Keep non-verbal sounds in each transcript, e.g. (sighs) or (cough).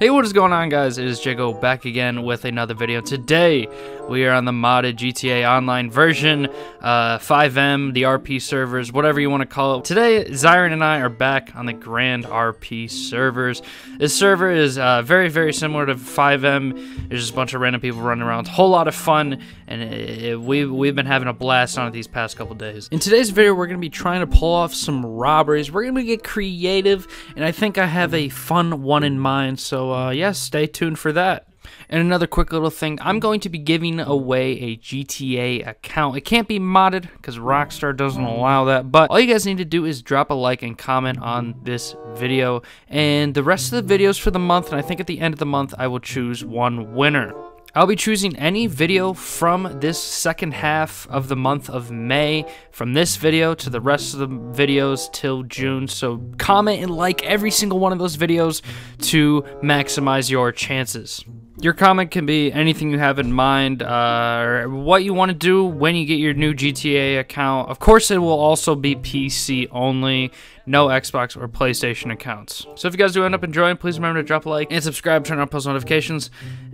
Hey, what is going on, guys? It is Jaco back again with another video. Today, we are on the modded GTA Online version, uh, FiveM, the RP servers, whatever you want to call it. Today, Zyrian and I are back on the Grand RP servers. This server is uh, very, very similar to FiveM. There's just a bunch of random people running around. A Whole lot of fun, and it, it, we, we've been having a blast on it these past couple days. In today's video, we're going to be trying to pull off some robberies. We're going to get creative, and I think I have a fun one in mind, so uh, yeah, stay tuned for that. And another quick little thing, I'm mm. going to be giving away a GTA account. It can't be modded because Rockstar doesn't mm. allow that, but all you guys need to do is drop a like and comment on this video. And the rest of the videos for the month, and I think at the end of the month, I will choose one winner. I'll be choosing any video from this second half of the month of May, from this video to the rest of the videos till June. So comment and like every single one of those videos to maximize your chances. Your comment can be anything you have in mind, uh, what you want to do when you get your new GTA account. Of course, it will also be PC only, no Xbox or PlayStation accounts. So if you guys do end up enjoying, please remember to drop a like and subscribe, turn on post notifications,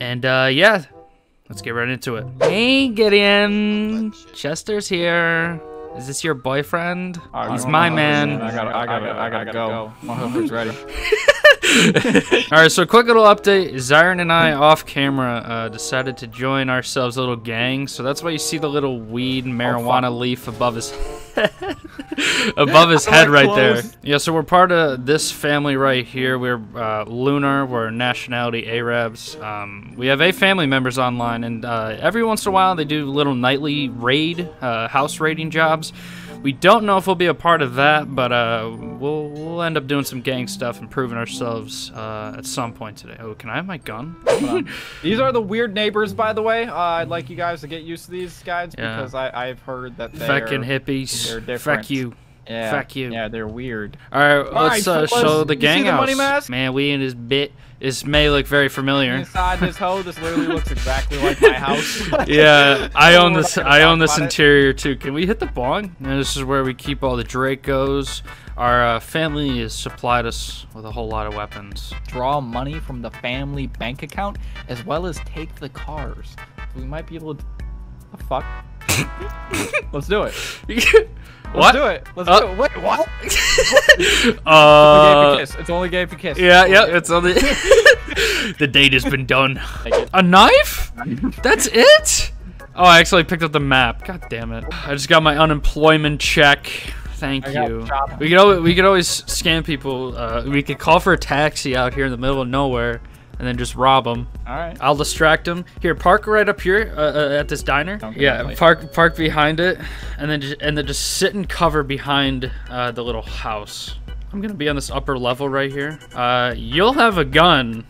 and uh, yeah, let's get right into it. Hey, Gideon, Chester's here. Is this your boyfriend? He's my man. I gotta, I gotta, I gotta go. My hooker's ready. (laughs) (laughs) All right, so quick little update. Zyrian and I, off camera, uh, decided to join ourselves a little gang. So that's why you see the little weed and marijuana leaf above his (laughs) (laughs) above his head right there. Yeah, so we're part of this family right here. We're uh, Lunar. We're nationality Arabs. Um, we have eight family members online, and uh, every once in a while they do little nightly raid, uh, house raiding jobs. We don't know if we'll be a part of that, but uh, we'll we'll end up doing some gang stuff and proving ourselves uh, at some point today. Oh, can I have my gun? (laughs) These are the weird neighbors, by the way. Uh, I'd like you guys to get used to these guys Yeah. because I, I've heard that they're Feckin' hippies. they're different. Fuck you. Yeah, Fuck you. Yeah, they're weird. All right, let's uh, show the you gang see the money mask? Man, we in this bit. This may look very familiar. Inside this hoe, this literally looks exactly like my house. (laughs) yeah, I own this. I own this about it. interior too. Can we hit the bong? And this is where we keep all the Dracos. Our uh, family has supplied us with a whole lot of weapons. Draw money from the family bank account as well as take the cars. We might be able to. The fuck? (laughs) Let's do it. (laughs) what? Let's do it. Let's Uh, do it. Wait, what? Uh, (laughs) it's only gay if you kiss. yeah, yeah. It's on the. the date has been done. A knife? That's it? Oh, I actually picked up the map. God damn it! I just got my unemployment check. Thank I you. We could always, we could always scam people. Uh, we could call for a taxi out here in the middle of nowhere, and then just rob them. All right. I'll distract them. Here, park right up here uh, uh, at this diner. Yeah, park park behind it, and then just, and then just sit and cover behind uh, the little house. I'm gonna be on this upper level right here. Uh, you'll have a gun.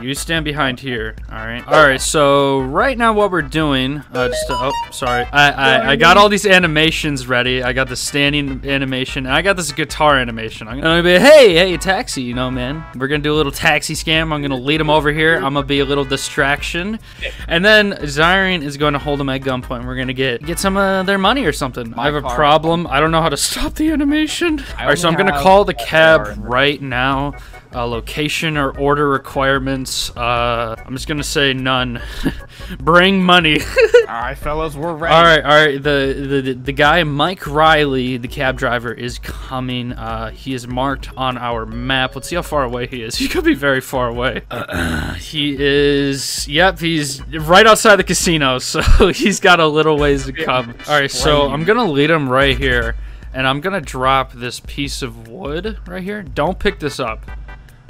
You stand behind here. All right. All right. So right now, what we're doing, uh, just to, oh, sorry, I, I I got all these animations ready. I got the standing animation, and I got this guitar animation. I'm gonna be, hey, hey, taxi, you know, man. We're gonna do a little taxi scam. I'm gonna lead him over here. I'm gonna be a little distraction, and then Zyrian is going to hold him at gunpoint. We're gonna get get some of their money or something. I have a car. problem. I don't know how to stop the animation. All right, so I'm gonna call the cab car in the- right now. Uh, location or order requirements. Uh, I'm just gonna say none. (laughs) Bring money. (laughs) All right, fellas, we're ready. all right, all right. The, the the guy Mike Riley, the cab driver, is coming. Uh, he is marked on our map. Let's see how far away he is. (laughs) He could be very far away. Uh, he is. Yep, he's right outside the casino. So he's got a little ways to come. All right, so I'm gonna lead him right here, and I'm gonna drop this piece of wood right here. Don't pick this up.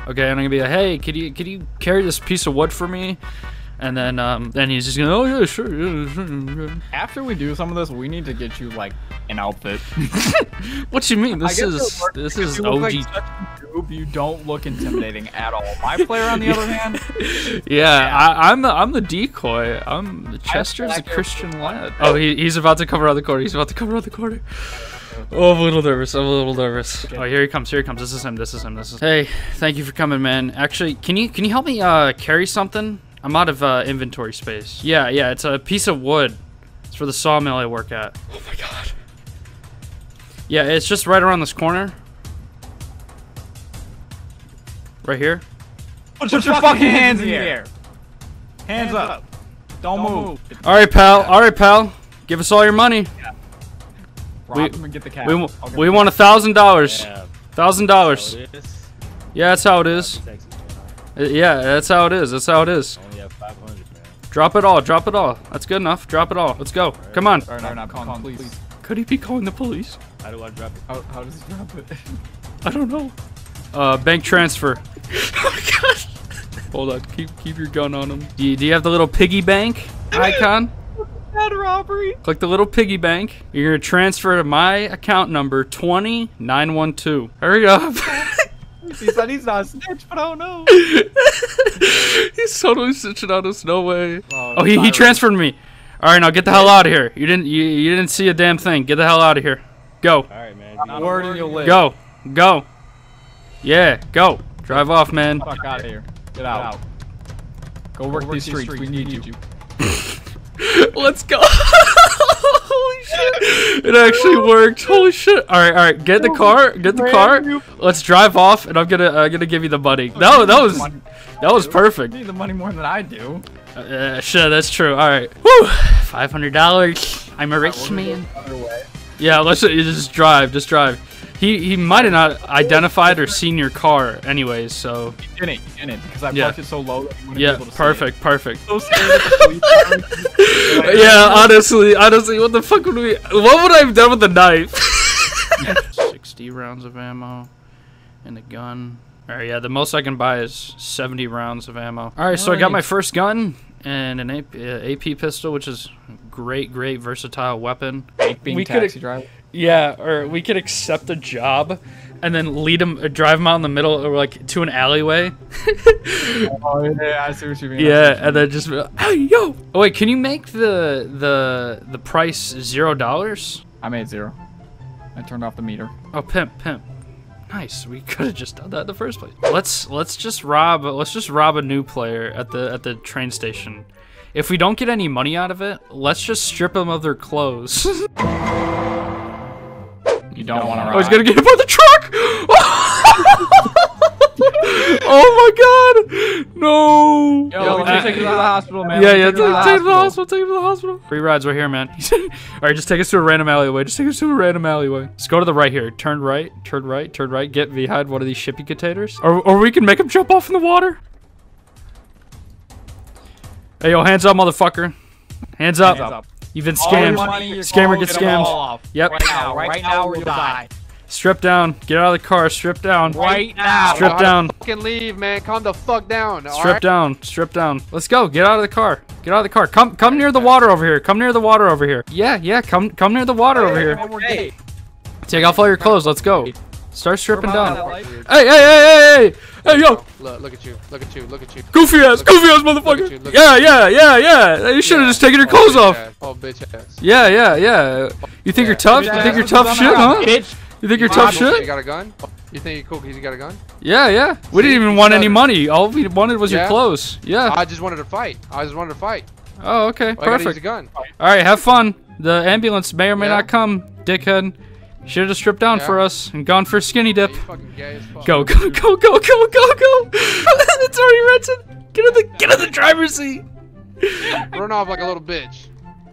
Okay, and I'm gonna be like, hey, could you could you carry this piece of wood for me? And then um, then he's just gonna, oh yeah, sure. Yeah, sure. After we do some of this, we need to get you like an outfit. (laughs) What you mean? This is this is OG. Like noob. You don't look intimidating at all. My player, on the other hand, (laughs) yeah, I, I'm the I'm the decoy. I'm Chester's a Christian lad. Oh, he, he's about to cover around the corner. He's about to cover around the corner. Oh, I'm a little nervous. I'm a little nervous. Oh, here he comes. Here he comes. This is him. This is him. This is. Hey, thank you for coming, man. Actually, can you can you help me uh carry something? I'm out of uh, inventory space. Yeah, yeah. It's a piece of wood. It's for the sawmill I work at. Oh my god. Yeah, it's just right around this corner. Right here. Put your, fucking hands in the air. Hands up. Don't move. All right, pal. All right, pal. Give us all your money. Rob we- him and get the cat. We, I'll w- get we want a thousand dollars. Yeah. Thousand dollars. So it is. Yeah, that's how it is. Texas, man. Uh, Yeah, that's how it is. That's how it is. Only have 500, man. Drop it all. Drop it all. That's good enough. Drop it all. Let's go. Come on. Or no, not calling, please. Could he be calling the police? How do I drop it? How, how does he drop it? I don't know. Uh, bank transfer. (laughs) oh gosh. Hold on. Keep keep your gun on him. Do you, do you have the little piggy bank (laughs) icon? Bad robbery. Click the little piggy bank. You're gonna transfer to my account number twenty nine one two. Hurry up. (laughs) He said he's not a snitch, but I don't know. (laughs) He's totally snitching on us. No way. Oh, Oh, he, he transferred me. All right, now get the hell out of here. You didn't you, you didn't see a damn thing. Get the hell out of here. Go. All right, man. Not a word and you'll live. Go. Go. Yeah, go. Drive off, man. Fuck out of here. Get out. Go work, these streets. We need you. Let's go. (laughs) Holy shit. It actually worked. Holy shit. All right, all right. Get in the car. Get in the car. Let's drive off and I'm going to I'm going to give you the money. That, that was that was perfect. You need the money more than I do. Uh, shit, that's true. All right. Woo. $500. I'm a rich man. Yeah, let's just drive. Just drive. He he might have not identified or seen your car anyways, so You didn't. You didn't because I Yeah. parked it so low that you wouldn't yeah, be able to see perfect, perfect. So scared that the police (laughs) were- Yeah, honestly, honestly, what the fuck would we? What would I have done with the knife? (laughs) Sixty rounds of ammo, and a gun. All right, yeah, the most I can buy is seventy rounds of ammo. All right, so I got my first gun and an AP, uh, AP pistol, which is great, great versatile weapon. Being We could've- taxi driver. Yeah, or we could accept a job and then lead him, uh, drive him out in the middle, or like to an alleyway. (laughs) Oh yeah, I see what you mean. Yeah, you and then just hey yo. Oh wait, can you make the the the price zero dollars? I made zero. I turned off the meter. Oh, pimp, pimp. Nice. We (laughs) could have just done that in the first place. Let's let's just rob let's just rob a new player at the at the train station. If we don't get any money out of it, let's just strip them of their clothes. (laughs) You don't want to I was gonna get hit by the truck. (laughs) oh my god! No. Yo, Uh, take you to the hospital, man. yeah, yeah, take take, to the hospital, take it to the hospital. Free rides right here, man. (laughs) All right, just take us to a random alleyway. Just take us to a random alleyway. Let's go to the right here. Turn right, turn right, turn right. Get behind one of these shipping containers. Or, or we can make him jump off in the water. Hey, yo, hands up, motherfucker. Hands up. Hands up. You've been All your scammed. money, your Scammer clothes, gets get 'em all scammed. off. Yep. Right now, right now, or you'll die. Strip down. Get out of the car. Strip down. Right now. Strip down. Fucking leave, man. Calm the fuck down. all Strip right? down. Strip down. Let's go. Get out of the car. Get out of the car. Come come near the water over here. Come near the water over here. Yeah, yeah. Come come near the water over here. We're. Take off all your clothes. Let's go. Start stripping down. Hey, hey, hey, hey, hey, hey, yo, Look, look at you. Look at you. Look at you. goofy ass, Look- goofy ass look at motherfucker. you, Yeah, yeah, yeah, yeah. You should have Yeah. just taken your clothes bitch off. ass. Oh, bitch ass. Yeah, yeah, yeah. You think you're tough? You think you're tough shit, huh? Bitch. You think you're tough shit? You got a gun? You think you're cool because you got a gun? Yeah, yeah. We didn't even want any Better. money. All we wanted was your clothes. Yeah. I just wanted to fight. I just wanted to fight. Oh, okay. Well, I gotta use a Perfect. gun. All right, have fun. The ambulance may or may Yeah? not come, dickhead. Should have just stripped down Yeah. for us and gone for a skinny dip. Yeah, you fucking gay as fuck. Go, go, go, go, go, go, go! (laughs) it's already rented. Get in the get in the driver's seat. (laughs) Run off like a little bitch.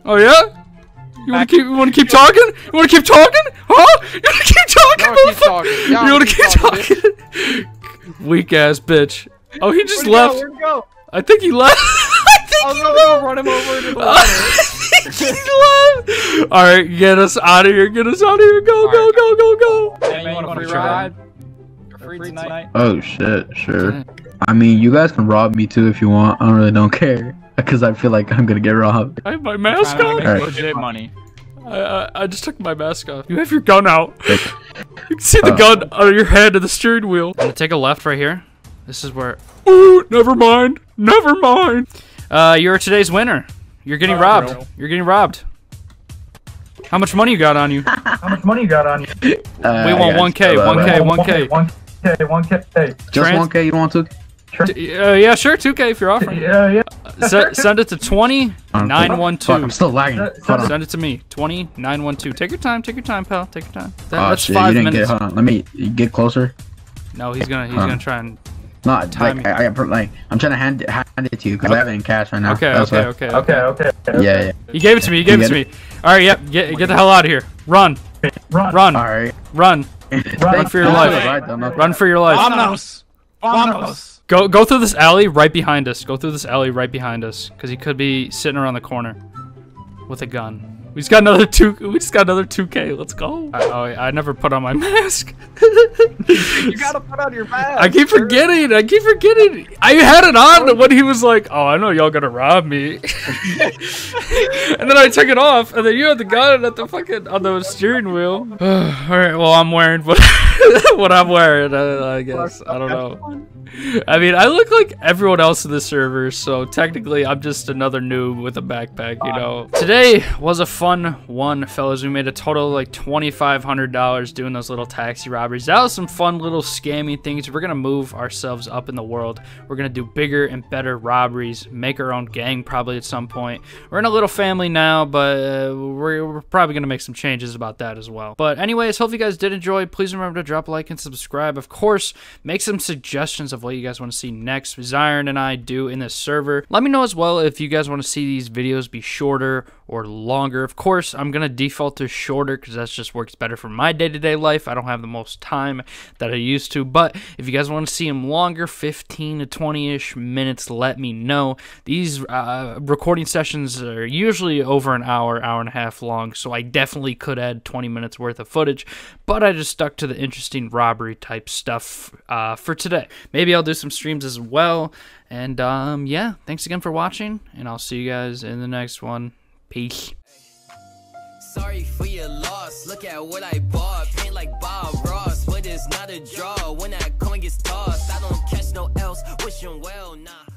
Oh yeah? You wanna keep you wanna keep talking? You wanna keep talking? Huh? You wanna keep talking? Y'all keep talking. Y'all You wanna keep keep talking, talking? (laughs) Weak ass bitch. Oh, he just Where'd he go? left. Where'd go? I think he left. I think I was he gonna left. run him over into the water. Think he left. All right, get us out of here. Get us out of here. Go, All go, right. go, go, go. Hey, you want a free ride? You're free tonight. Oh shit, sure. I mean, you guys can rob me too if you want. I don't really don't care (laughs) because I feel like I'm gonna get robbed. I have my mask on. make Alright. legit money. I, I, I just took my mask off. You have your gun out. (laughs) You can see the Uh. gun on your head of the steering wheel. I'm gonna take a left right here. This is where. Ooh, never mind. Never mind. Uh, you're today's winner. You're getting Oh, robbed. bro. You're getting robbed. How much money you got on you? How much money you got on you? uh, We want I got 1K. Uh, 1K, 1K. 1K, 1K. Just Trans- 1K. You don't want to? D- Uh, yeah, sure, 2K if you're offering. Yeah, yeah. Se- send it to 20912. Fuck, I'm still lagging. Uh, Hold on. Send it to me. 20912. Take your time. Take your time, pal. Take your time. That, Oh that's shit, five you didn't minutes. get. Hold on. Let me get closer. No, he's gonna he's Huh. gonna try and Not Timing. like I, I like I'm trying to hand it, hand it to you because I have it in cash right now. Okay, That's okay, okay, Okay, okay. okay. Yeah, yeah. He gave it to me. He gave You it to get me. All right, yep. Get get the hell out of here. Run, Run. run, All right. run, (laughs) Run for your life. right, run for your life. Vamos! Vamos! Go go through this alley right behind us. Go through this alley right behind us, because he could be sitting around the corner with a gun. We just got another two. We just got another two K. Let's go. I, oh, I never put on my (laughs) mask. You gotta put on your mask. I keep forgetting. I keep forgetting. I had it on when he was like, "Oh, I know y'all gonna rob me," (laughs) and then I took it off, and then you had the gun at the fucking on the steering wheel. (sighs) All right. Well, I'm wearing what (laughs) what I'm wearing. I, I guess I don't know. I mean, I look like everyone else in the server, so technically I'm just another noob with a backpack, you know. Today was a fun one, fellas. We made a total of like $2,500 doing those little taxi robberies. That was some fun little scammy things. We're gonna move ourselves up in the world. We're gonna do bigger and better robberies, make our own gang probably at some point. We're in a little family now, but uh, we're, we're probably gonna make some changes about that as well. But anyways, hope you guys did enjoy. Please remember to drop a like and subscribe. Of course, make some suggestions of what you guys want to see next. Zyrian and I do in this server. Let me know as well if you guys want to see these videos be shorter or longer. Of course, I'm going to default to shorter because that just works better for my day-to-day life. I don't have the most time that I used to, but if you guys want to see them longer, 15 to 20-ish minutes, let me know. These uh, recording sessions are usually over an hour, hour and a half long, so I definitely could add 20 minutes worth of footage, but I just stuck to the interesting robbery type stuff uh, for today. Maybe I'll do some streams as well, and um, yeah, thanks again for watching, and I'll see you guys in the next one. Peace. Sorry for your loss. Look at what I bought. Paint like Bob Ross, but it's not a draw. When that coin gets tossed, I don't catch no else. Wishing well, nah.